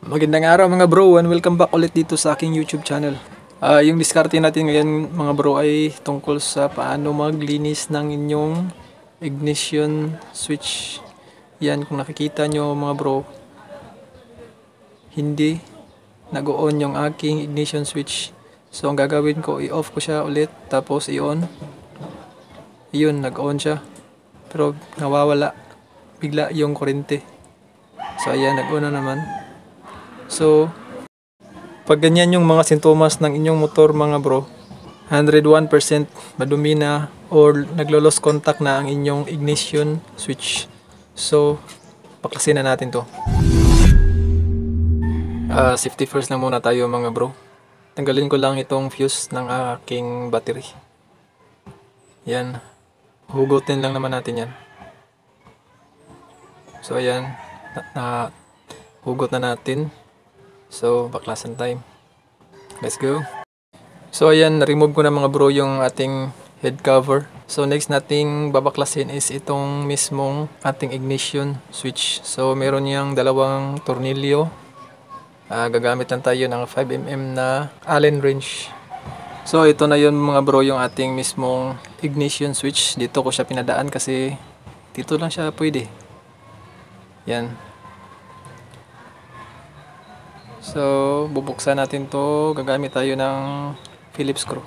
Magandang araw mga bro and welcome back ulit dito sa aking YouTube channel. Ah, yung diskarte natin ngayon mga bro ay tungkol sa paano maglinis ng inyong ignition switch. Yan kung nakikita nyo mga bro, hindi nag-on yung aking ignition switch. So ang gagawin ko, i-off ko siya ulit tapos i-on. Yun, nag-on siya. Pero nawawala bigla yung kuryente. So ayan, nag-on na naman. So, pag ganyan yung mga sintomas ng inyong motor mga bro, 101% madumi na or naglo-lost contact na ang inyong ignition switch. So, paklasin na natin to. Ah, safety first lang muna tayo mga bro. Tanggalin ko lang itong fuse ng aking battery. Yan. Hugutin lang naman natin yan. So, ayan. Na, na hugot na natin. So, baklasan time. Let's go. So, ayan, na-remove ko na mga bro yung ating head cover. So, next nating babaklasin is itong mismong ating ignition switch. So, meron niyang dalawang tornilyo. Ah, gagamit lang tayo ng 5mm na Allen wrench. So, ito na yun mga bro yung ating mismong ignition switch. Dito ko siya pinadaan kasi dito lang siya pwede. Yan. So, bubuksan natin to. Gagamit tayo ng Phillips screw.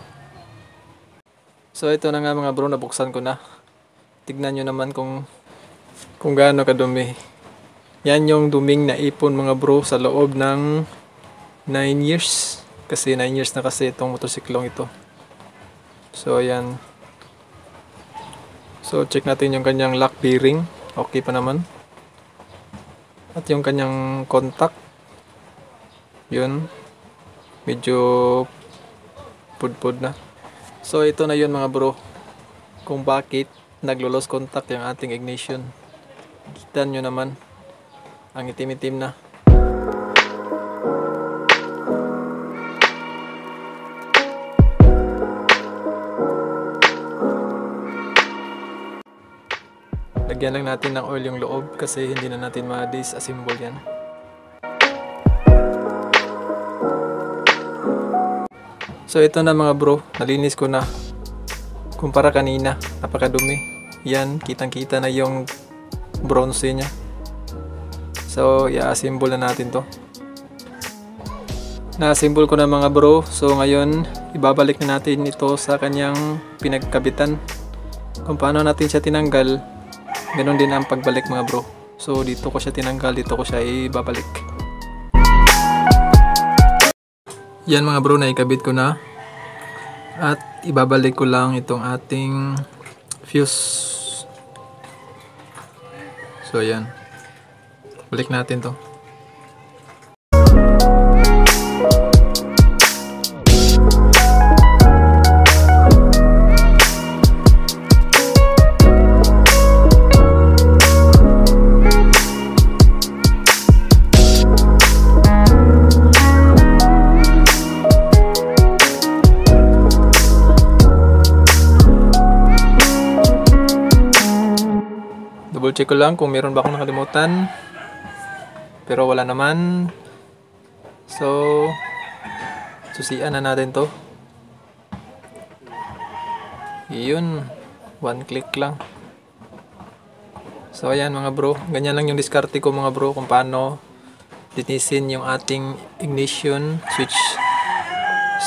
So, ito na nga mga bro, nabuksan ko na. Tignan nyo naman kung kung gaano kadumi. Yan yung duming na ipon mga bro sa loob ng 9 years. Kasi 9 years na kasi itong motorsiklong ito. So, ayan. So, check natin yung kanyang lock bearing. Okay pa naman. At yung kanyang contact yun. Medyo pudpud na. So ito na yun mga bro. Kung bakit naglo-lost contact yung ating ignition. Kita nyo naman. Ang itim-itim na. Lagyan lang natin ng oil yung loob kasi hindi na natin ma-disassemble yan So ito na mga bro, nalinis ko na. Kumpara kanina, napakadumi. Yan, kitang-kita na yung bronze niya. So, i-assemble na natin to. Na-assemble ko na mga bro. So ngayon, ibabalik na natin ito sa kanyang pinagkabitan. Kung paano natin siya tinanggal, ganun din ang pagbalik mga bro. So dito ko siya tinanggal, dito ko siya ibabalik. Yan mga bro, naikabit ko na. At ibabalik ko lang itong ating fuse. So yan. Balik natin to. Double check ko lang kung meron ba akong nakalimutan. Pero wala naman. So, susian na natin to. Yun. One click lang. So, ayan mga bro. Ganyan lang yung diskarte ko mga bro kung paano linisin yung ating ignition switch.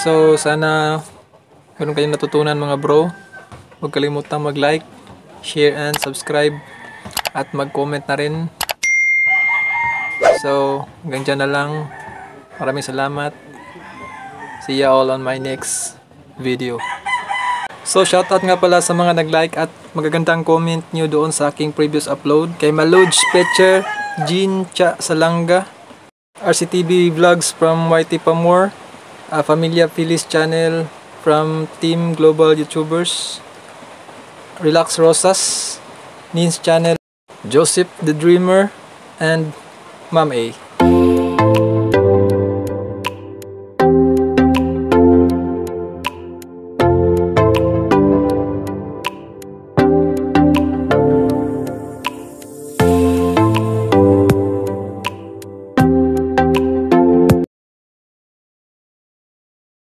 So, sana meron kayong natutunan mga bro. Huwag kalimutang mag-like, share, and subscribe at mag-comment na rin. So, hanggang dyan na lang. Maraming salamat. See you all on my next video. So, shoutout nga pala sa mga nag-like at magagandang comment nyo doon sa aking previous upload. Kay Maloj Petcher, Jean Cha Salanga, RCTV Vlogs from YT Pamor, uh, Familia Phyllis Channel from Team Global YouTubers, Relax Rosas, Nins Channel, Joseph the Dreamer, and Ma'am A.